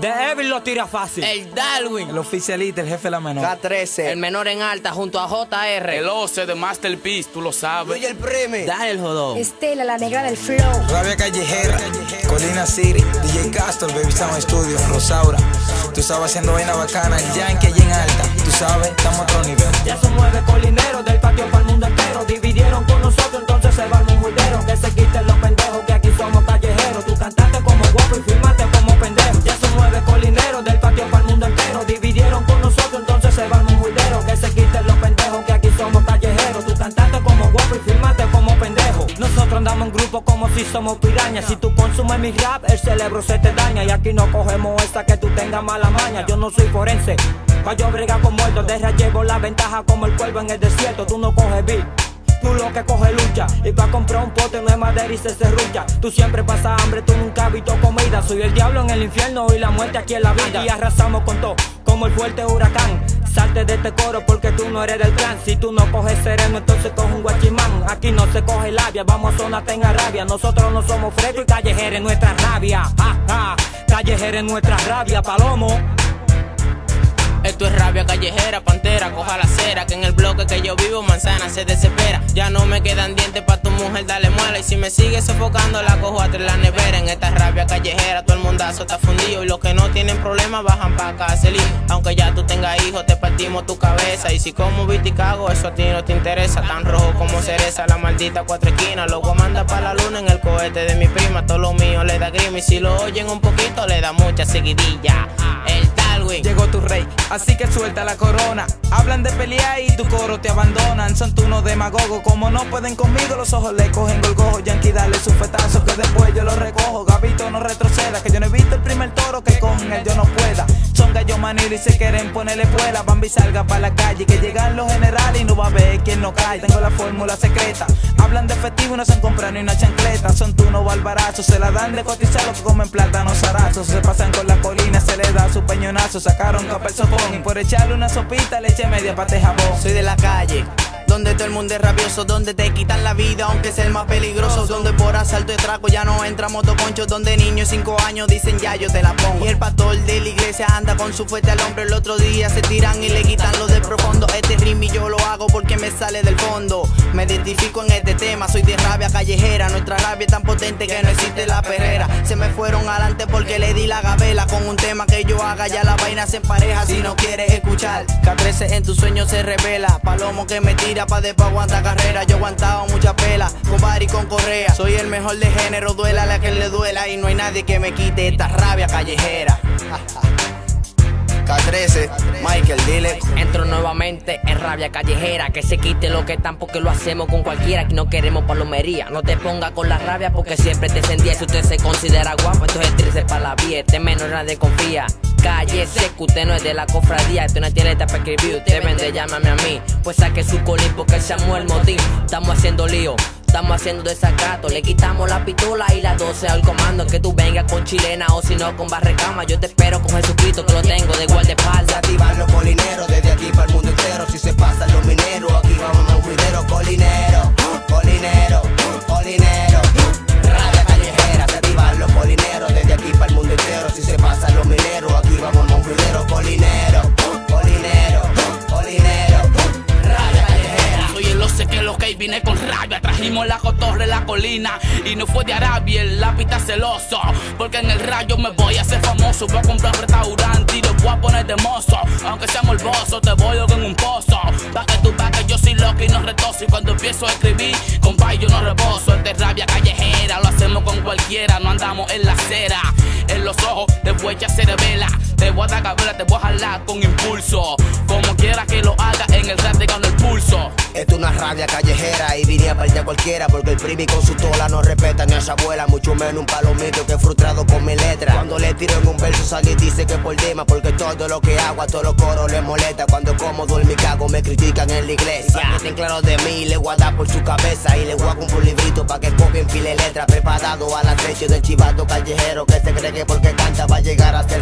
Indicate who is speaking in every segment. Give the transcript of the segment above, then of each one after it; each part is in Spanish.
Speaker 1: De Evil lo tira fácil.
Speaker 2: El Darwin.
Speaker 3: El oficialista, el jefe de la menor.
Speaker 4: K13.
Speaker 2: El menor en alta junto a JR.
Speaker 5: El 11 de Masterpiece, tú lo sabes.
Speaker 4: Oye el preme.
Speaker 2: Dale el jodón.
Speaker 6: Estela, la negra del flow.
Speaker 3: Rabia Callejera, Colina City, DJ Castor, Baby Sound Studio, Rosaura. Tú sabes haciendo vaina bacana, el Yankee allí en alta. Tú sabes, estamos a otro nivel.
Speaker 1: Ya son nueve colineros del patio para el mundo somos pirañas. Si tú consumes mi rap, el cerebro se te daña. Y aquí no cogemos esta que tú tengas mala maña. Yo no soy forense. Pa' yo bregar con muertos, de llevo la ventaja como el cuervo en el desierto. Tú no coges beat. Tú lo que coge lucha Y pa' comprar un pote no es madera y se serrucha Tú siempre pasas hambre, tú nunca has visto comida Soy el diablo en el infierno y la muerte aquí en la vida Y arrasamos con todo, como el fuerte huracán Salte de este coro porque tú no eres del plan Si tú no coges sereno entonces coge un guachimán Aquí no se coge labia, vamos a zona tenga rabia. Nosotros no somos frescos y callejeros en nuestra rabia. Ja, ja. Callejera en nuestra rabia, palomo.
Speaker 2: Esto es rabia callejera, pantera, coja la cera Que en el bloque que yo vivo manzana se desespera. Ya no me quedan dientes pa' tu mujer, dale muela. Y si me sigue sofocando la cojo atrás la nevera. En esta rabia callejera todo el mundazo está fundido. Y los que no tienen problemas bajan pa' hijo. Aunque ya tú tengas hijos te partimos tu cabeza. Y si como viticago eso a ti no te interesa. Tan rojo como cereza la maldita cuatro esquinas. Luego manda pa' la luna en el cohete de mi prima. Todo lo mío le da grima. Y si lo oyen un poquito le da mucha seguidilla
Speaker 3: Llegó tu rey, así que suelta la corona. Hablan de pelear y tu coro te abandonan. Son turnos demagogo, como no pueden conmigo, los ojos le cogen golgojo. Yankee, dale su fetazo que después yo lo recojo. Gabito, no retroceda, que yo no he visto el primer toro que con él yo no pueda. Son gallos manil y se quieren ponerle puela. Bambi salga para la calle, que llegan los generales ver quién no cae. Tengo la fórmula secreta. Hablan de efectivo y no se han comprado ni una chancleta. Son turnos barbarazos, se la dan de cotizar los que comen plátanos zarazos. Se pasan con la colina, se les da su peñonazo sacaron capa el sopón y por echarle una sopita le eché media pate jabón.
Speaker 4: Soy de la calle, donde todo el mundo es rabioso, donde te quitan la vida aunque sea el más peligroso, donde por asalto y traco ya no entra motoconcho, donde niños cinco años dicen ya yo te la pongo. Y el pastor de la iglesia anda con su fuerte al hombre, el otro día se tiran y le quitan lo del profundo. Este ritmo yo lo hago porque me sale del fondo. Me identifico en este tema, soy de rabia callejera, nuestra rabia es tan potente que no existe la perrera. Se me fueron adelante porque le di la gabela con un tema que yo haga, ya la vaina se empareja si no quieres escuchar. K13 en tus sueños se revela, palomo que me tira de pa' aguanta carrera. Yo he aguantado mucha pela, con bar y con correa. Soy el mejor de género, duela la que le duela. Y no hay nadie que me quite esta rabia callejera. K13, Michael, dile.
Speaker 2: Entro nuevamente en rabia callejera. Que se quite lo que están porque lo hacemos con cualquiera. Que no queremos palomería. No te pongas con la rabia porque siempre te sentía. Si usted se considera guapo, entonces triste para la vida. Este menos nadie confía. Calle seco, usted no es de la cofradía, usted no tiene para escribir, usted vende, llámame a mí. Pues saque su colín porque se el motín. Estamos haciendo lío. Estamos haciendo desacato, le quitamos la pistola y la 12 al comando. Que tú vengas con chilena o si no con barrecama. Yo te espero con Jesucristo que lo tengo de guardaespaldas.
Speaker 4: Activar los colineros desde aquí para el mundo entero. Si se pasan los mineros, aquí vamos
Speaker 5: Trajimos la cotorre, la colina. Y no fue de Arabia, el lápiz celoso. Porque en el rayo me voy a hacer famoso. Voy a comprar un restaurante y lo voy a poner de mozo. Aunque sea morboso, te voy a en un pozo. Pa' que tú pa' que yo soy loco y no retoso. Y cuando empiezo a escribir, con yo no rebozo. Este rabia callejera, lo hacemos con cualquiera. No andamos en la acera. En los ojos, después ya se revela. Te voy a dar cabela, te voy a jalar con impulso. Como quiera que lo haga, en el rap te gano el pulso.
Speaker 4: Esto es una rabia callejera y vine a perder cualquiera porque el primi con su tola no respeta ni a su abuela, mucho menos un palomito que frustrado con mi letra. Cuando le tiro en un verso sale y dice que por dema porque todo lo que hago a todos los coros les molesta. Cuando como duermo y cago me critican en la iglesia. Que estén claros de mí, le voy a dar por su cabeza y le voy a un librito para que copien file letra preparado al acecho del chivato callejero que se cree que porque canta va a llegar a ser.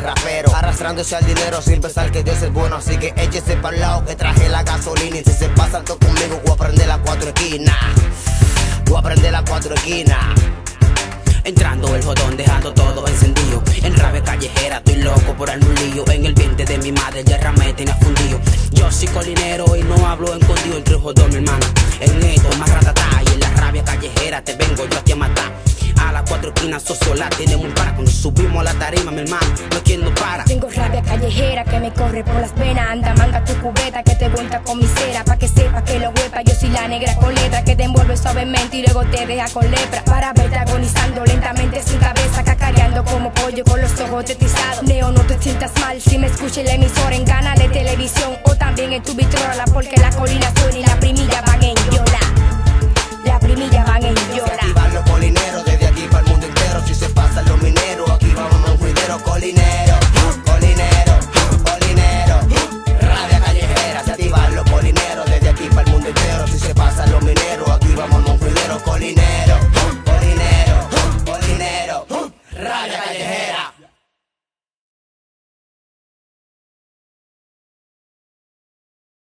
Speaker 4: Arrastrándose al dinero sin pensar que Dios es bueno, así que échese para el lado que traje la gasolina y si se pasa todo conmigo voy a prender las cuatro esquinas. Voy a prender las cuatro esquinas.
Speaker 2: Entrando el jodón, dejando todo encendido. En rabia callejera, estoy loco
Speaker 6: del derramé tenía fundido. Yo soy colinero y no hablo escondido entre ojos de mi hermana. En esto más ratatá y en la rabia callejera te vengo yo aquí a matar. Cuatro esquinas sos sola, tenemos un para. Cuando subimos a la tarima, mi hermano, no quien no para.
Speaker 7: Tengo rabia callejera que me corre por las venas. Anda, manga tu cubeta que te vuelta con mi cera. Pa' que sepa que lo huepa, yo soy la negra con letra que te envuelve suavemente y luego te deja con lepra. Para verte agonizando lentamente sin cabeza, cacareando como pollo con los ojos tetizados. Neo, no te sientas mal si me escucha el emisor en canal de televisión o también en tu vitrola, porque la colina suena y la